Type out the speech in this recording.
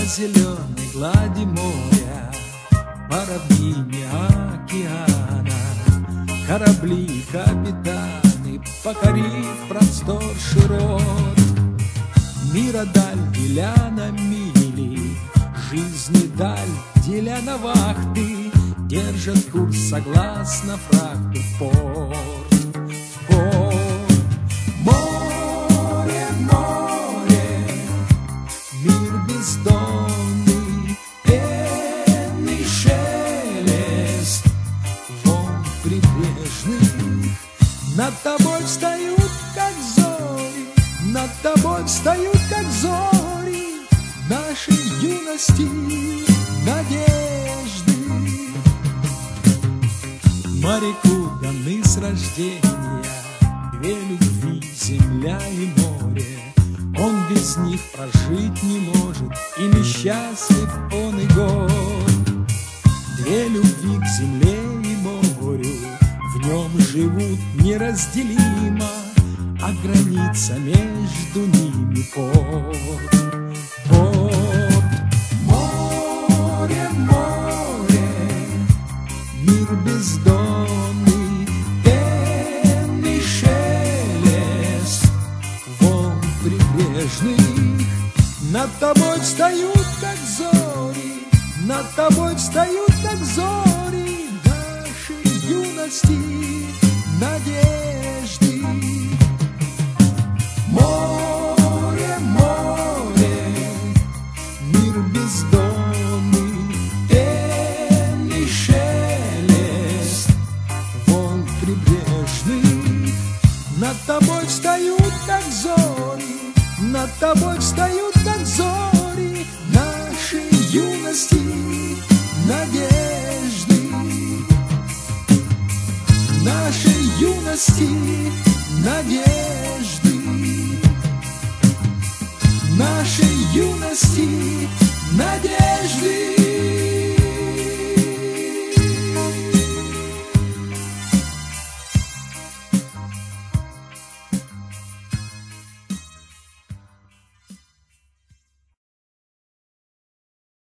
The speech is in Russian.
зеленой глади моря, Парабине океана, Корабли, капитаны, покорив простор широт, Мира даль деля на мили, жизни даль деля на вахты, Держат курс согласно фракту в встают, как зори нашей юности надежды. Моряку даны с рождения Две любви, земля и море. Он без них прожить не может И несчастлив он и год Две любви к земле и морю В нем живут неразделимо А граница между ними порт. Порт. Море, море. Мир бездонный, пенный шелест. Волн прибрежных. Над тобой встают, как зори, над тобой встают, как зори нашей юности. Надежды. Над тобой встают, как зори нашей юности надежды. Нашей юности надежды. Нашей юности надежды.